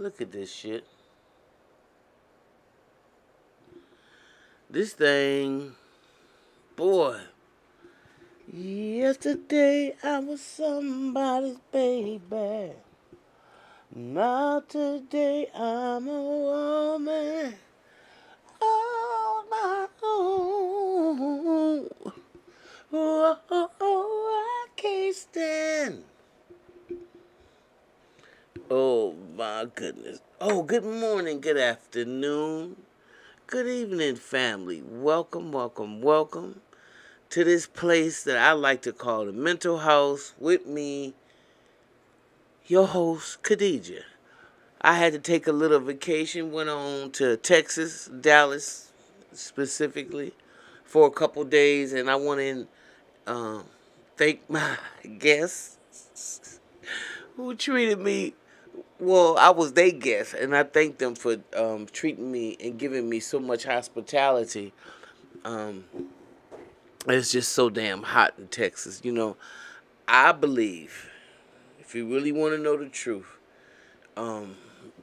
Look at this shit. This thing, boy. Yesterday I was somebody's baby. Now today I'm a woman. On my own. Oh, oh, oh, I can't stand. Oh my goodness. Oh, good morning, good afternoon, good evening, family. Welcome, welcome, welcome to this place that I like to call the mental house with me, your host, Khadijah. I had to take a little vacation, went on to Texas, Dallas specifically, for a couple days, and I want to um, thank my guests who treated me well. I was their guest, and I thank them for um, treating me and giving me so much hospitality. Um, it's just so damn hot in Texas. You know, I believe, if you really want to know the truth, um,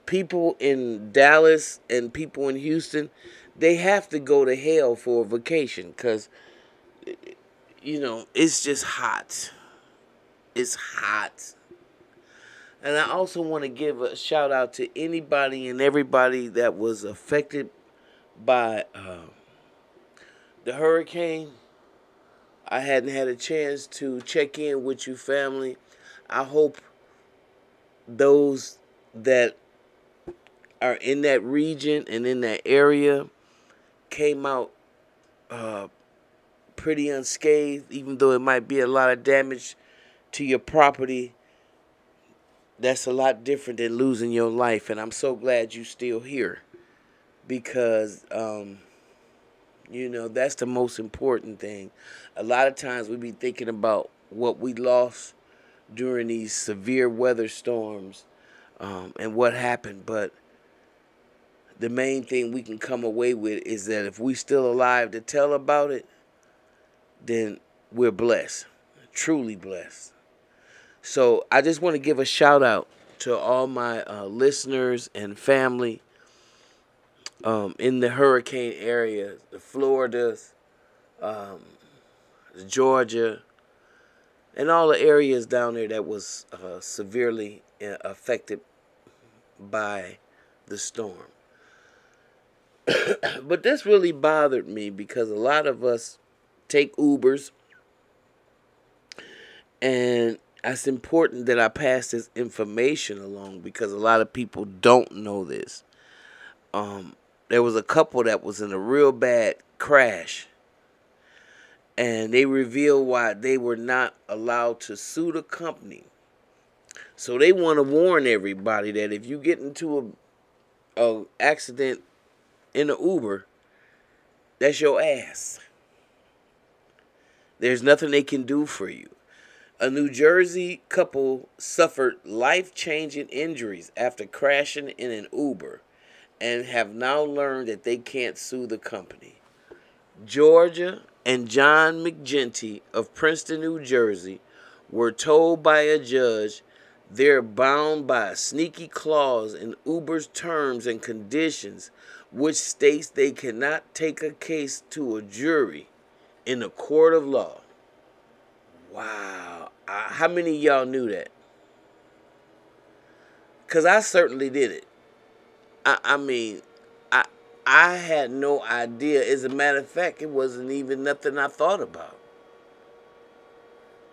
people in Dallas and people in Houston, they have to go to hell for a vacation because, you know, it's just hot. It's hot. And I also want to give a shout out to anybody and everybody that was affected by uh, the hurricane I hadn't had a chance to check in with you, family. I hope those that are in that region and in that area came out uh, pretty unscathed, even though it might be a lot of damage to your property. That's a lot different than losing your life, and I'm so glad you're still here because um, you know, that's the most important thing. A lot of times we be thinking about what we lost during these severe weather storms um, and what happened, but the main thing we can come away with is that if we still alive to tell about it, then we're blessed, truly blessed. So I just want to give a shout out to all my uh, listeners and family um, in the hurricane area, the Floridas, um, Georgia, and all the areas down there that was uh, severely uh, affected by the storm. but this really bothered me because a lot of us take Ubers, and it's important that I pass this information along because a lot of people don't know this. Um, there was a couple that was in a real bad crash and they revealed why they were not allowed to sue the company. So they want to warn everybody that if you get into a, a accident in an uber that's your ass. There's nothing they can do for you a New Jersey couple suffered life changing injuries after crashing in an Uber and have now learned that they can't sue the company. Georgia and John McGinty of Princeton, New Jersey, were told by a judge they're bound by a sneaky clause in Uber's terms and conditions, which states they cannot take a case to a jury in a court of law. Wow. How many y'all knew that? Because I certainly did it. I, I mean, I I had no idea. As a matter of fact, it wasn't even nothing I thought about.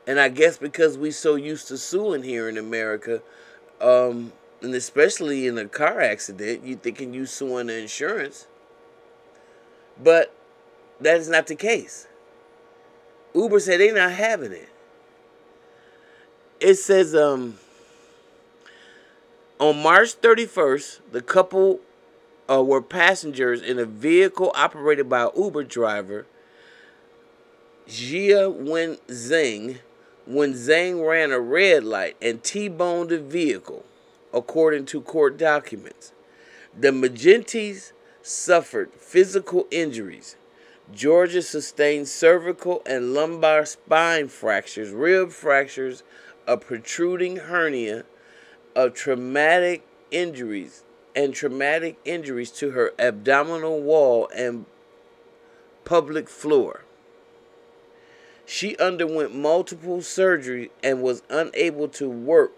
And I guess because we so used to suing here in America, um, and especially in a car accident, you thinking you suing the insurance. But that is not the case. Uber said they're not having it. It says um on March 31st, the couple uh, were passengers in a vehicle operated by an Uber driver, Jia Wen Zhang, when Zhang ran a red light and T-boned the vehicle, according to court documents. The McGintys suffered physical injuries. Georgia sustained cervical and lumbar spine fractures, rib fractures, a protruding hernia, of traumatic injuries and traumatic injuries to her abdominal wall and public floor. She underwent multiple surgeries and was unable to work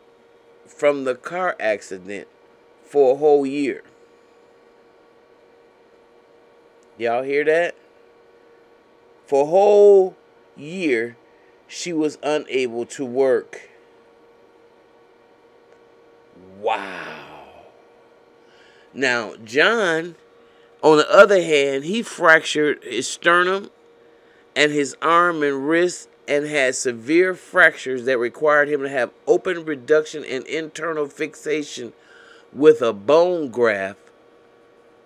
from the car accident for a whole year. Y'all hear that? For a whole year, she was unable to work. Wow. Now, John, on the other hand, he fractured his sternum and his arm and wrist and had severe fractures that required him to have open reduction and internal fixation with a bone graft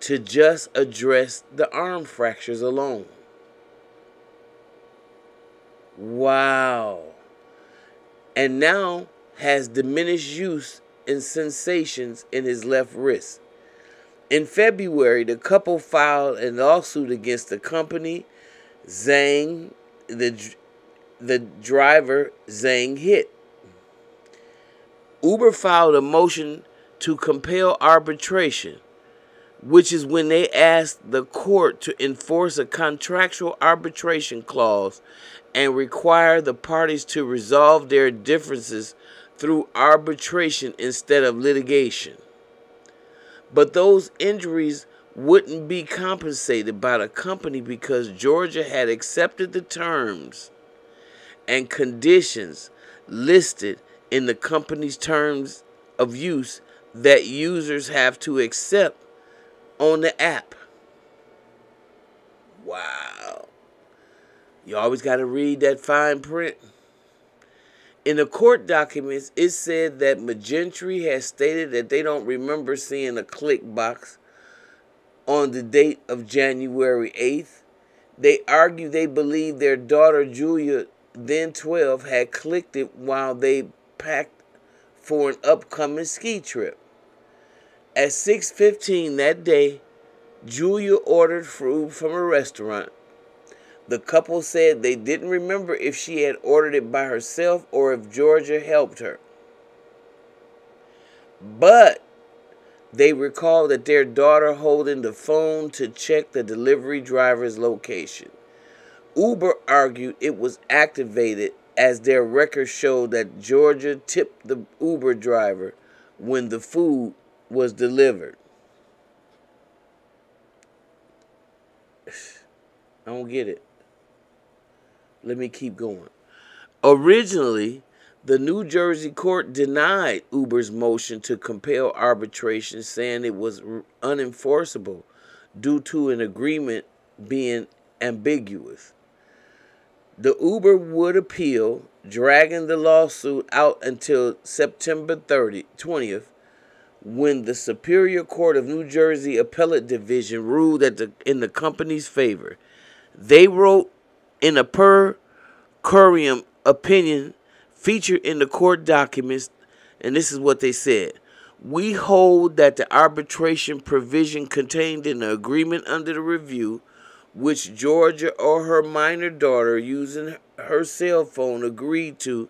to just address the arm fractures alone. Wow. And now has diminished use and sensations in his left wrist. In February, the couple filed a lawsuit against the company Zhang, the, the driver Zhang hit. Uber filed a motion to compel arbitration, which is when they asked the court to enforce a contractual arbitration clause and require the parties to resolve their differences through arbitration instead of litigation. But those injuries wouldn't be compensated by the company because Georgia had accepted the terms and conditions listed in the company's terms of use that users have to accept on the app. Wow. You always got to read that fine print. In the court documents, it said that McGinty has stated that they don't remember seeing a click box on the date of January 8th. They argue they believe their daughter Julia, then 12, had clicked it while they packed for an upcoming ski trip. At 6:15 that day, Julia ordered food from a restaurant the couple said they didn't remember if she had ordered it by herself or if Georgia helped her. But they recall that their daughter holding the phone to check the delivery driver's location. Uber argued it was activated as their records showed that Georgia tipped the Uber driver when the food was delivered. I don't get it. Let me keep going. Originally, the New Jersey court denied Uber's motion to compel arbitration, saying it was unenforceable due to an agreement being ambiguous. The Uber would appeal, dragging the lawsuit out until September 30, 20th, when the Superior Court of New Jersey Appellate Division ruled that the, in the company's favor. They wrote in a per curiam opinion featured in the court documents, and this is what they said. We hold that the arbitration provision contained in the agreement under the review, which Georgia or her minor daughter using her cell phone agreed to,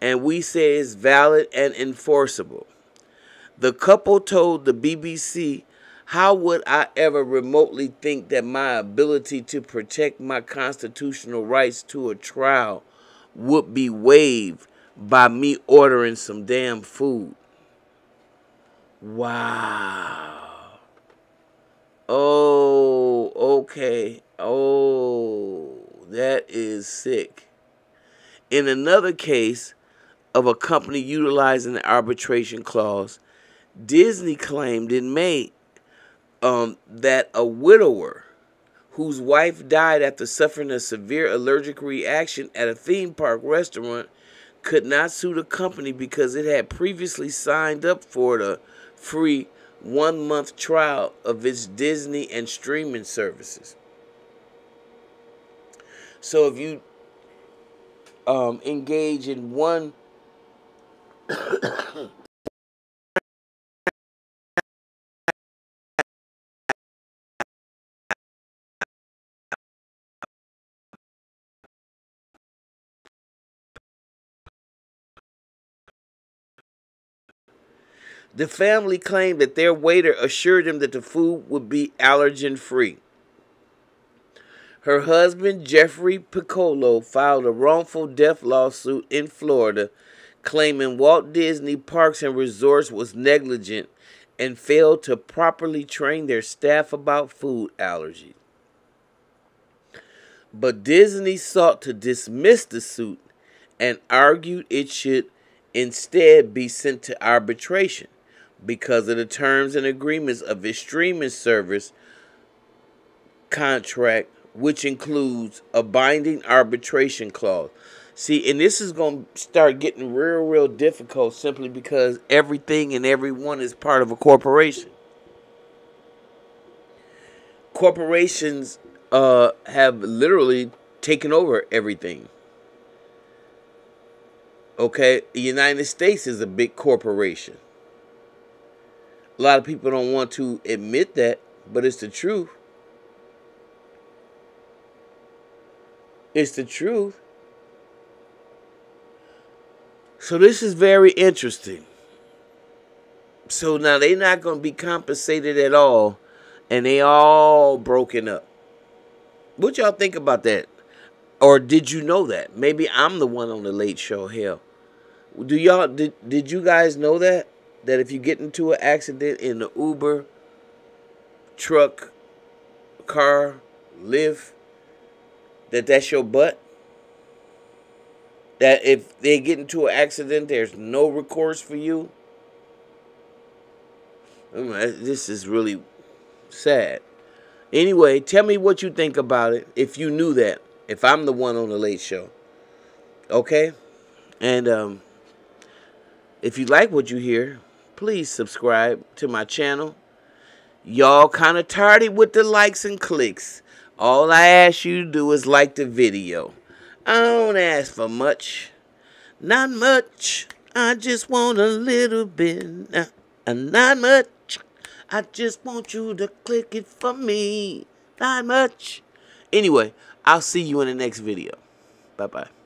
and we say is valid and enforceable. The couple told the BBC how would I ever remotely think that my ability to protect my constitutional rights to a trial would be waived by me ordering some damn food? Wow. Oh, okay. Oh, that is sick. In another case of a company utilizing the arbitration clause, Disney claimed in May um, that a widower whose wife died after suffering a severe allergic reaction at a theme park restaurant could not sue the company because it had previously signed up for the free one month trial of its Disney and streaming services. So if you um, engage in one The family claimed that their waiter assured them that the food would be allergen free. Her husband, Jeffrey Piccolo, filed a wrongful death lawsuit in Florida claiming Walt Disney Parks and Resorts was negligent and failed to properly train their staff about food allergies. But Disney sought to dismiss the suit and argued it should instead be sent to arbitration because of the terms and agreements of its streaming service contract, which includes a binding arbitration clause. See, and this is going to start getting real, real difficult simply because everything and everyone is part of a corporation. Corporations uh, have literally taken over everything. Okay, the United States is a big corporation. A lot of people don't want to admit that, but it's the truth. It's the truth. So this is very interesting. So now they're not going to be compensated at all, and they all broken up. What y'all think about that? Or did you know that? Maybe I'm the one on the late show. Hell, do y'all did did you guys know that that if you get into an accident in the Uber, truck, car, Lyft, that that's your butt? that if they get into an accident, there's no recourse for you. This is really sad. Anyway, tell me what you think about it if you knew that. If I'm the one on the late show. Okay? And um, if you like what you hear, please subscribe to my channel. Y'all kind of tardy with the likes and clicks. All I ask you to do is like the video. I don't ask for much, not much. I just want a little bit, uh, not much. I just want you to click it for me, not much. Anyway, I'll see you in the next video. Bye bye.